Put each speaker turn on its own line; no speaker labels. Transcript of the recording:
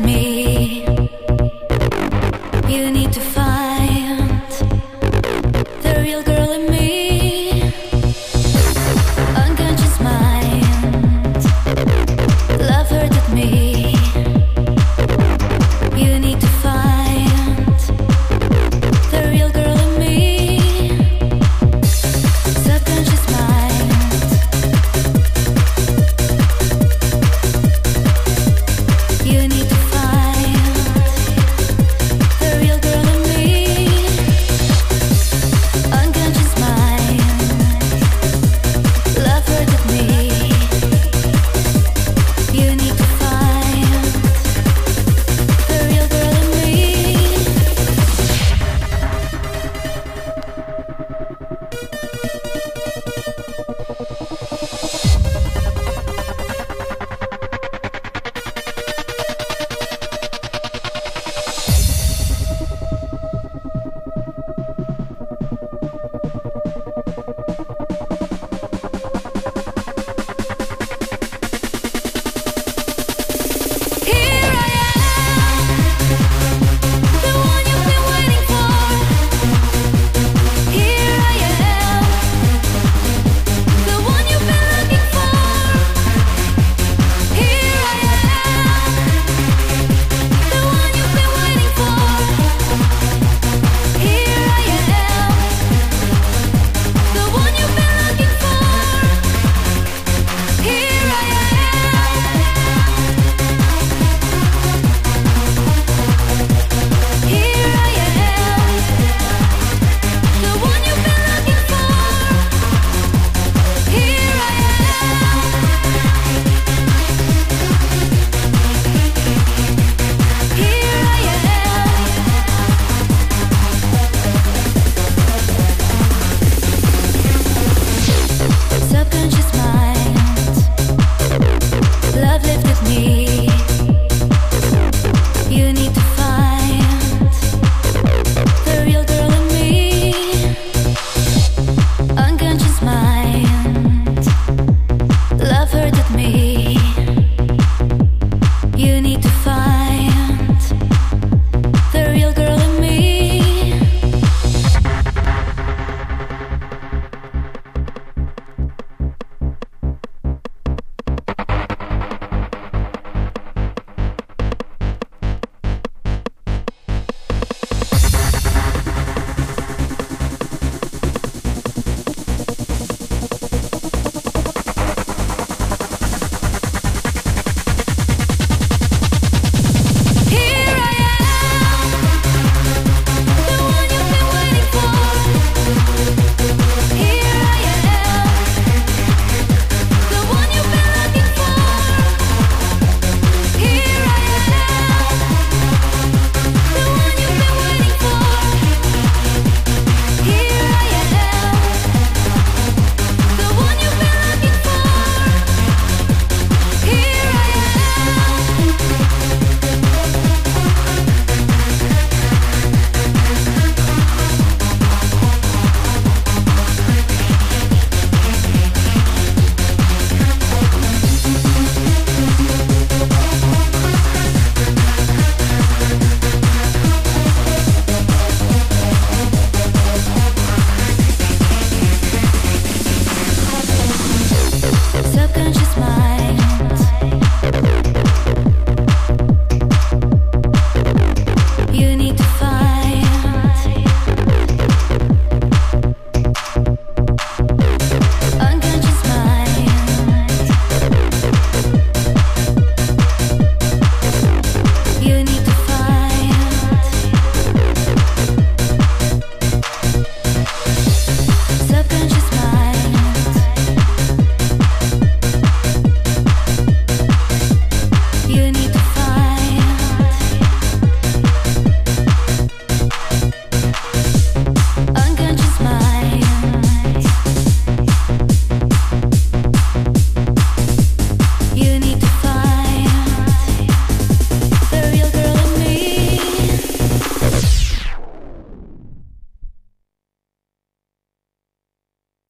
me. You need to find.